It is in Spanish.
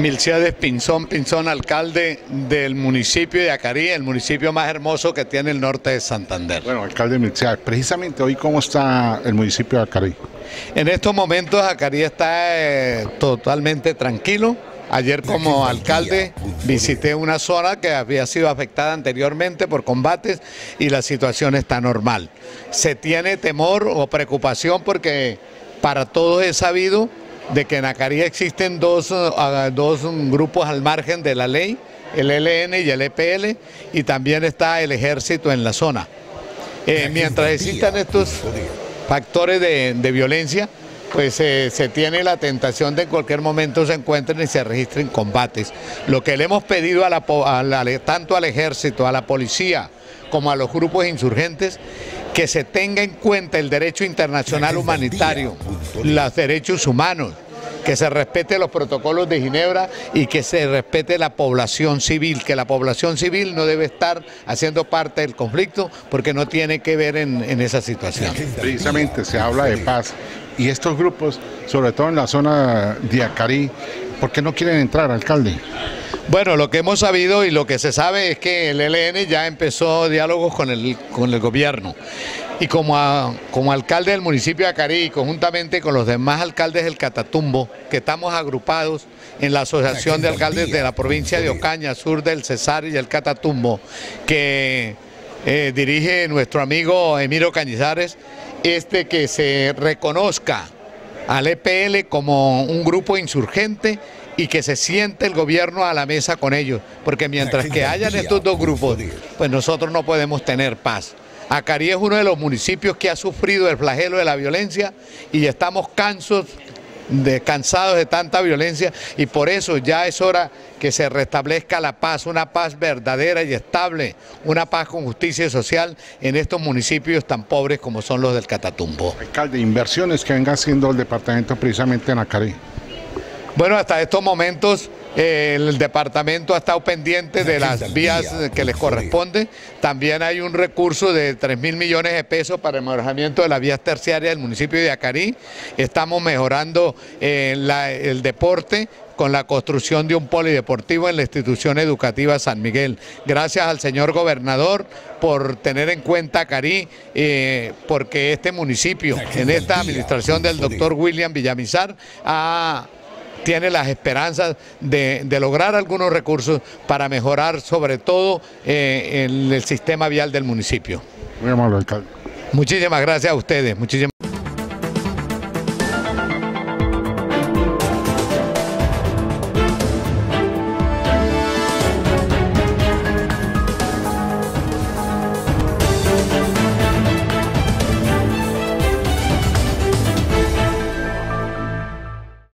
Milciades Pinzón, Pinzón, alcalde del municipio de Acarí, el municipio más hermoso que tiene el norte de Santander. Bueno, alcalde Milciades, precisamente hoy, ¿cómo está el municipio de Acarí? En estos momentos Acarí está eh, totalmente tranquilo. Ayer como alcalde visité una zona que había sido afectada anteriormente por combates y la situación está normal. Se tiene temor o preocupación porque para todos es sabido de que en Acarí existen dos, uh, dos grupos al margen de la ley, el ELN y el EPL, y también está el ejército en la zona. Eh, mientras existan estos factores de, de violencia, pues eh, se tiene la tentación de en cualquier momento se encuentren y se registren combates. Lo que le hemos pedido a la, a la, tanto al ejército, a la policía, como a los grupos insurgentes, que se tenga en cuenta el derecho internacional humanitario, los derechos humanos, que se respete los protocolos de Ginebra y que se respete la población civil, que la población civil no debe estar haciendo parte del conflicto porque no tiene que ver en, en esa situación. Precisamente se habla de paz y estos grupos, sobre todo en la zona de Acarí, ¿por qué no quieren entrar, alcalde? Bueno, lo que hemos sabido y lo que se sabe es que el ELN ya empezó diálogos con el, con el gobierno. Y como, como alcalde del municipio de Acarí, conjuntamente con los demás alcaldes del Catatumbo, que estamos agrupados en la Asociación de Alcaldes de la provincia de Ocaña, sur del Cesar y el Catatumbo, que eh, dirige nuestro amigo Emiro Cañizares, este que se reconozca al EPL como un grupo insurgente y que se siente el gobierno a la mesa con ellos, porque mientras que hayan estos dos grupos, pues nosotros no podemos tener paz. Acarí es uno de los municipios que ha sufrido el flagelo de la violencia y estamos cansos de, cansados de tanta violencia y por eso ya es hora que se restablezca la paz, una paz verdadera y estable, una paz con justicia social en estos municipios tan pobres como son los del Catatumbo. Alcalde, inversiones que venga haciendo el departamento precisamente en Acarí. Bueno, hasta estos momentos eh, el departamento ha estado pendiente de las vías que les corresponde. También hay un recurso de 3 mil millones de pesos para el mejoramiento de las vías terciarias del municipio de Acarí. Estamos mejorando eh, la, el deporte con la construcción de un polideportivo en la institución educativa San Miguel. Gracias al señor gobernador por tener en cuenta Acarí, eh, porque este municipio, en esta administración del doctor William Villamizar, ha tiene las esperanzas de, de, lograr algunos recursos para mejorar sobre todo eh, el, el, sistema vial del municipio. Muy amable, alcalde. Muchísimas gracias a ustedes. Muchísimas